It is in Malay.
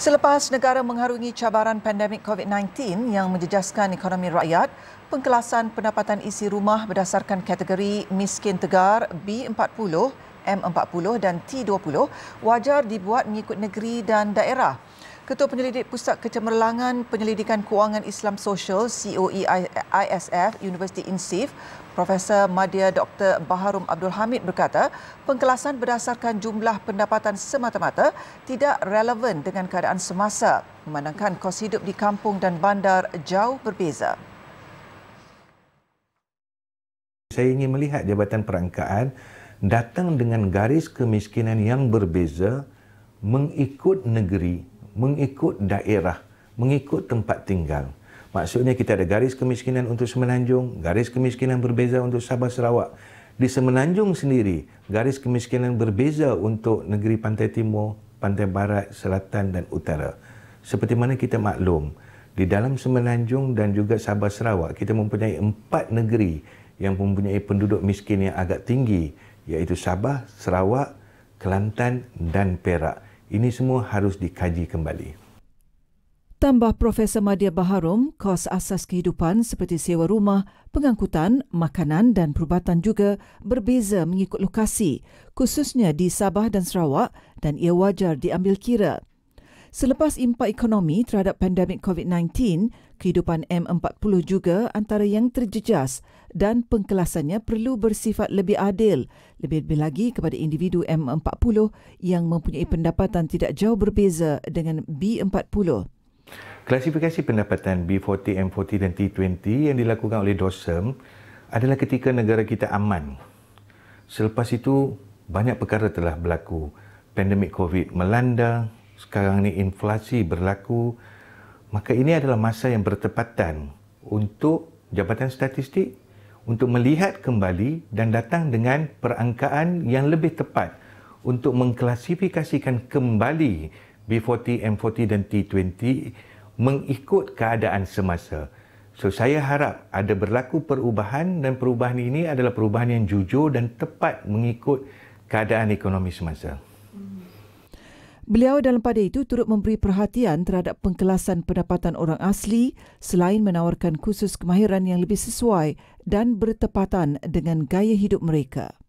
Selepas negara mengharungi cabaran pandemik COVID-19 yang menjejaskan ekonomi rakyat, pengkelasan pendapatan isi rumah berdasarkan kategori miskin tegar B40, M40 dan T20 wajar dibuat mengikut negeri dan daerah. Ketua Penyelidik Pusat Kecemerlangan Penyelidikan Kewangan Islam Sosial COE ISF Universiti Insif Profesor Madya Dr. Baharum Abdul Hamid berkata pengkelasan berdasarkan jumlah pendapatan semata-mata tidak relevan dengan keadaan semasa memandangkan kos hidup di kampung dan bandar jauh berbeza. Saya ingin melihat Jabatan Perangkaan datang dengan garis kemiskinan yang berbeza mengikut negeri mengikut daerah, mengikut tempat tinggal. Maksudnya kita ada garis kemiskinan untuk Semenanjung, garis kemiskinan berbeza untuk Sabah Sarawak. Di Semenanjung sendiri, garis kemiskinan berbeza untuk negeri Pantai Timur, Pantai Barat, Selatan dan Utara. Seperti mana kita maklum, di dalam Semenanjung dan juga Sabah Sarawak, kita mempunyai empat negeri yang mempunyai penduduk miskin yang agak tinggi, iaitu Sabah, Sarawak, Kelantan dan Perak. Ini semua harus dikaji kembali. Tambah Profesor Madya Baharum, kos asas kehidupan seperti sewa rumah, pengangkutan, makanan dan perubatan juga berbeza mengikut lokasi, khususnya di Sabah dan Sarawak dan ia wajar diambil kira. Selepas impak ekonomi terhadap pandemik COVID-19, kehidupan M40 juga antara yang terjejas dan pengkelasannya perlu bersifat lebih adil, lebih-lebih lagi kepada individu M40 yang mempunyai pendapatan tidak jauh berbeza dengan B40. Klasifikasi pendapatan B40, M40 dan T20 yang dilakukan oleh DOSEM adalah ketika negara kita aman. Selepas itu, banyak perkara telah berlaku. Pandemik COVID melanda, sekarang ni inflasi berlaku, maka ini adalah masa yang bertepatan untuk Jabatan Statistik untuk melihat kembali dan datang dengan perangkaan yang lebih tepat untuk mengklasifikasikan kembali B40, M40 dan T20 mengikut keadaan semasa. So saya harap ada berlaku perubahan dan perubahan ini adalah perubahan yang jujur dan tepat mengikut keadaan ekonomi semasa. Beliau dalam pada itu turut memberi perhatian terhadap pengkelasan pendapatan orang asli selain menawarkan khusus kemahiran yang lebih sesuai dan bertepatan dengan gaya hidup mereka.